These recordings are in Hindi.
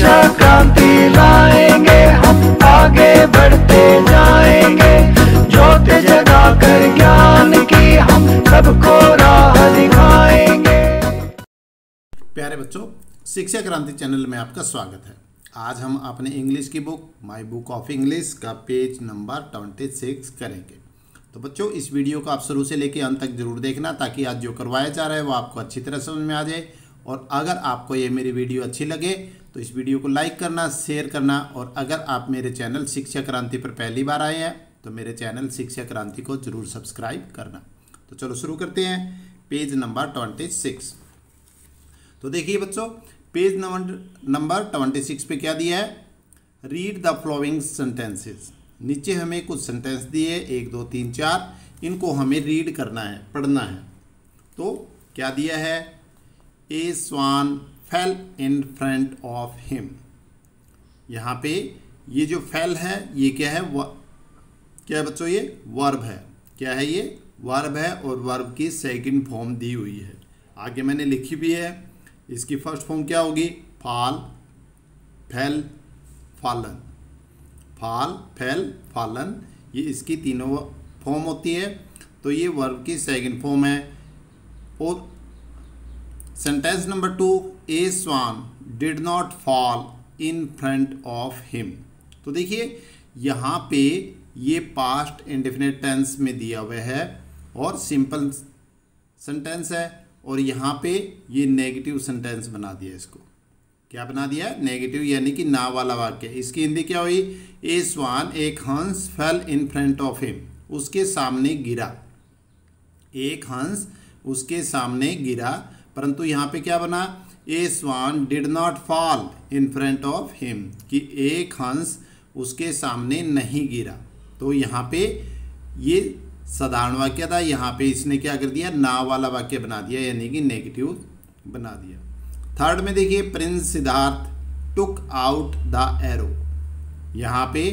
हमेशा क्रांति लाएंगे हम आगे बढ़ते जाएंगे ज्योति जगा कर ज्ञान की हम सबको राह दिखाएंगे प्यारे बच्चों शिक्षा क्रांति चैनल में आपका स्वागत है आज हम अपने इंग्लिश की book my book of English का पेज नंबर ट्वेंटी सिक्स करेंगे तो बच्चों इस वीडियो को आप शुरू से लेकर अंत तक जरूर देखना ताकि आज जो करवाया जा रहा है वो आपको अच्छी तरह समझ में आ जाए और अगर आपको ये मेरी वीडियो अच्छी लगे तो इस वीडियो को लाइक करना शेयर करना और अगर आप मेरे चैनल शिक्षा क्रांति पर पहली बार आए हैं तो मेरे चैनल शिक्षा क्रांति को जरूर सब्सक्राइब करना तो चलो शुरू करते हैं पेज नंबर ट्वेंटी सिक्स तो देखिए बच्चों page number number twenty six पर क्या दिया है रीड द फ्लोइंग सेंटेंसेस नीचे हमें कुछ सेंटेंस दिए एक दो तीन चार इनको हमें रीड करना है पढ़ना है तो क्या दिया है a swan fell in front of him यहाँ पे ये जो फेल है ये क्या है क्या बच्चों ये वर्ब है क्या है ये वर्ब है और वर्ब की सेकंड फॉर्म दी हुई है आगे मैंने लिखी भी है इसकी फर्स्ट फॉर्म क्या होगी फाल फैल फालन फाल फैल फालन ये इसकी तीनों फॉर्म होती है तो ये वर्ब की सेकंड फॉर्म है और sentence number two a swan did not fall in front of him तो देखिए यहाँ पे ये पास्ट इंडिफिनेट टेंस में दिया हुआ है और सिंपल सेंटेंस है और यहाँ पे ये नेगेटिव सेंटेंस बना दिया इसको क्या बना दिया नेगेटिव यानी कि ना वाला वाक्य इसकी हिंदी क्या हुई ए स्वान एक हंस fell in front of him उसके सामने गिरा एक हंस उसके सामने गिरा परंतु यहाँ पे क्या बना a swan did not fall in front of him कि एक हंस उसके सामने नहीं गिरा तो यहाँ पे ये साधारण वाक्य था यहाँ पे इसने क्या कर दिया ना वाला वाक्य बना दिया यानी कि नेगेटिव बना दिया थर्ड में देखिए prince Siddhartha took out the arrow यहाँ पे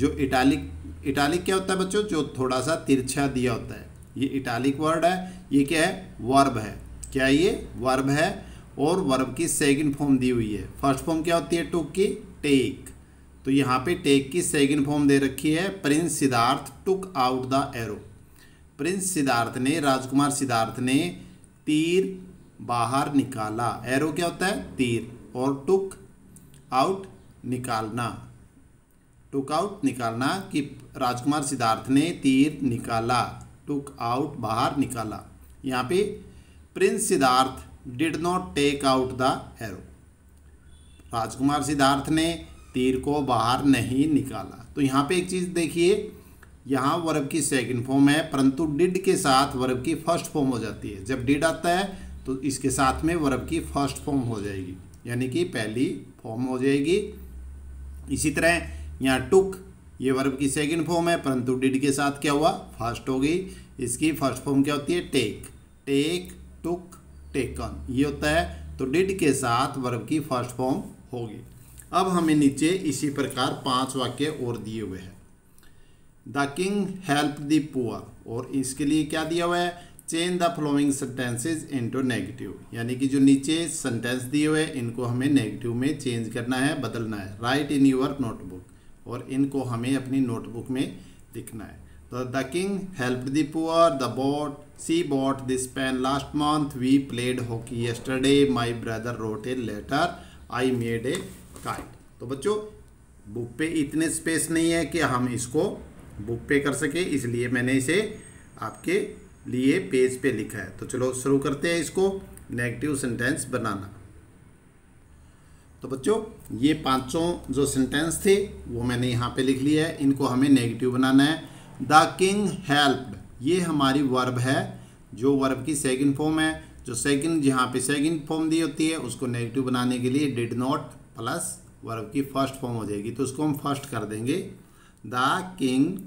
जो इटालिक इटालिक क्या होता है बच्चों जो थोड़ा सा तिरछा दिया होता है ये इटालिक वर्ड है ये क्या है वर्ब है क्या ये वर्ब है और वर्ब की सेकंड फॉर्म दी हुई है फर्स्ट फॉर्म क्या होती है टुक की टेक तो यहाँ पे टेक की सेकंड फॉर्म दे रखी है prince Siddhartha took out the arrow prince Siddhartha ने राजकुमार सिद्धार्थ ने तीर बाहर निकाला एरो क्या होता है तीर और टुक आउट निकालना टुक आउट निकालना कि राजकुमार सिद्धार्थ ने तीर निकाला टुक आउट बाहर निकाला यहाँ पे prince Siddhartha did not take out the arrow राजकुमार सिद्धार्थ ने तीर को बाहर नहीं निकाला तो यहाँ पे एक चीज़ देखिए यहाँ वर्ब की सेकंड फॉर्म है परंतु डिड के साथ वर्ब की फर्स्ट फॉर्म हो जाती है जब डिड आता है तो इसके साथ में वर्ब की फर्स्ट फॉर्म हो जाएगी यानी कि पहली फॉर्म हो जाएगी इसी तरह यहाँ टुक ये वर्ब की सेकंड फॉर्म है परंतु डिड के साथ क्या हुआ फर्स्ट हो गई इसकी फर्स्ट फॉर्म क्या होती है टेक टेक टुक टेकन ये होता है तो डिड के साथ वर्ब की फर्स्ट फॉर्म होगी अब हमें नीचे इसी प्रकार पांच वाक्य और दिए हुए हैं the king help the poor और इसके लिए क्या दिया हुआ है change the following sentences into negative यानी कि जो नीचे सेंटेंस दिए हुए इनको हमें नेगेटिव में चेंज करना है बदलना है राइट इन योर नोटबुक और इनको हमें अपनी नोटबुक में लिखना है The, the king helped the poor, the boat she bought this pen last month. We played hockey yesterday. My brother wrote a letter. I made a kite. तो बच्चों बुक पे इतने स्पेस नहीं है कि हम इसको बुक पे कर सके इसलिए मैंने इसे आपके लिए पेज पे लिखा है तो चलो शुरू करते हैं इसको नेगेटिव सेंटेंस बनाना तो बच्चों ये पांचों जो सेंटेंस थे वो मैंने यहाँ पे लिख लिया है इनको हमें नेगेटिव बनाना है द किंग हेल्प ये हमारी वर्ब है जो वर्ब की सेकंड फॉर्म है जो सेकंड जहाँ पे सेकंड फॉर्म दी होती है उसको नेगेटिव बनाने के लिए डिड नॉट प्लस वर्ब की फर्स्ट फॉर्म हो जाएगी तो उसको हम फर्स्ट कर देंगे द किंग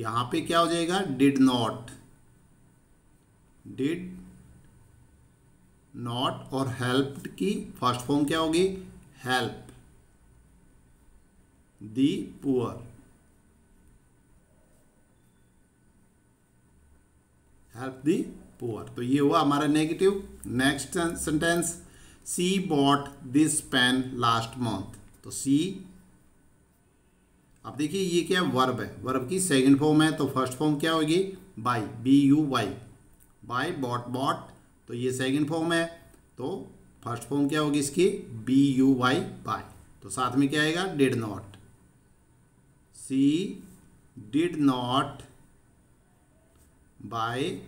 यहाँ पे क्या हो जाएगा डिड नॉट डिड नॉट और हेल्प की फर्स्ट फॉर्म क्या होगी help the poor. Help the poor तो ये हुआ हमारा negative next sentence she bought this pen last month तो सी अब देखिए ये क्या वर्ब है वर्ब की सेकंड फॉर्म है तो फर्स्ट फॉर्म क्या होगी buy B U Y buy bought bought तो ये सेकंड फॉर्म है तो फर्स्ट फॉर्म क्या होगी इसकी बी यू वाई बाय तो साथ में क्या आएगा did not She did not buy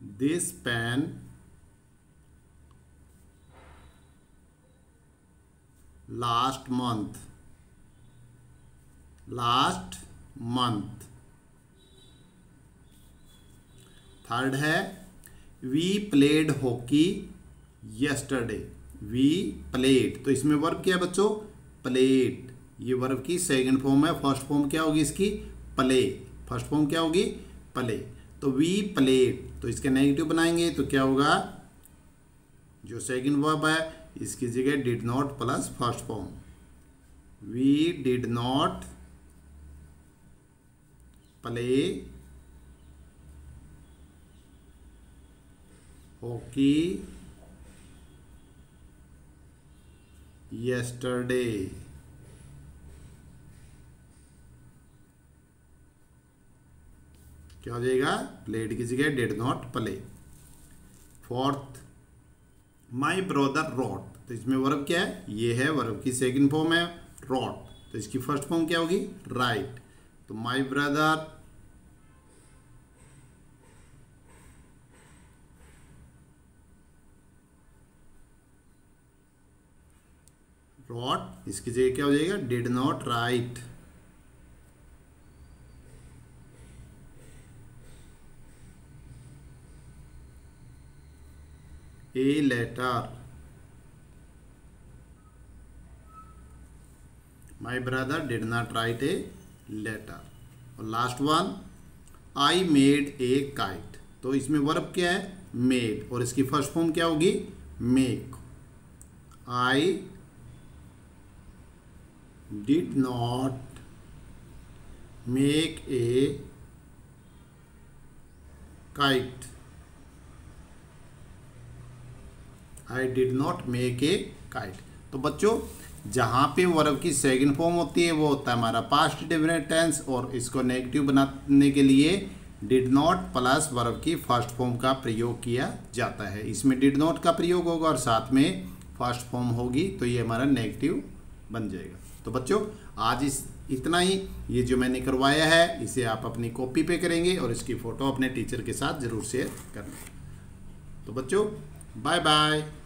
this pen last month. Third hai, we played hockey yesterday. We played तो इसमें वर्ब क्या है बच्चों प्लेट ये वर्ब की सेकंड फॉर्म है फर्स्ट फॉर्म क्या होगी इसकी प्ले फर्स्ट फॉर्म क्या होगी प्ले तो वी प्लेट तो इसके नेगेटिव बनाएंगे तो क्या होगा जो सेकंड वर्ब है इसकी जगह did not plus first form we did not play hockey yesterday क्या हो जाएगा प्लेड की जगह did not play fourth my brother wrote तो इसमें वर्ब क्या है ये है वर्ब की सेकंड फॉर्म है रॉट तो इसकी फर्स्ट फॉर्म क्या होगी राइट right. तो माई ब्रदर रॉट इसकी जगह क्या हो जाएगा did not write a letter my brother did not write a letter और last one I made a kite तो इसमें वर्ब क्या है मेड और इसकी फर्स्ट फॉर्म क्या होगी make I did not make a kite I did not make a kite तो बच्चों जहाँ पे वर्ब की सेकेंड फॉर्म होती है वो होता है हमारा पास्ट डेफिनेट टेंस और इसको नेगेटिव बनाने के लिए डिड नॉट प्लस वर्ब की फर्स्ट फॉर्म का प्रयोग किया जाता है इसमें डिड नॉट का प्रयोग होगा और साथ में फर्स्ट फॉर्म होगी तो ये हमारा नेगेटिव बन जाएगा तो बच्चों आज इस इतना ही ये जो मैंने करवाया है इसे आप अपनी कॉपी पे करेंगे और इसकी फ़ोटो अपने टीचर के साथ ज़रूर शेयर करना तो बच्चों बाय बाय